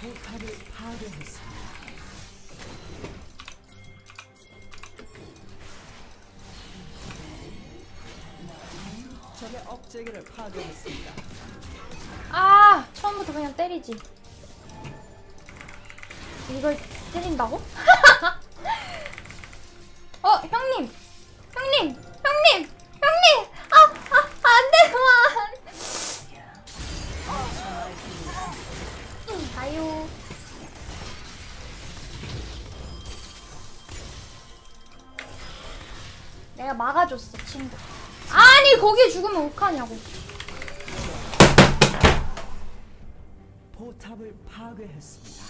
포탑을 파괴했습니다. 적의 억제기를 파괴했습니다. 아 처음부터 그냥 때리지 이걸 때린다고? 어 형님 가요. 내가 막아줬어 친구. 아니 거기에 죽으면 어떡하냐고. 포탑을 파괴했습니다.